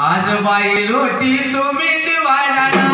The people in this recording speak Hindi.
आज बाई लोटी तो मिंडवाड़ा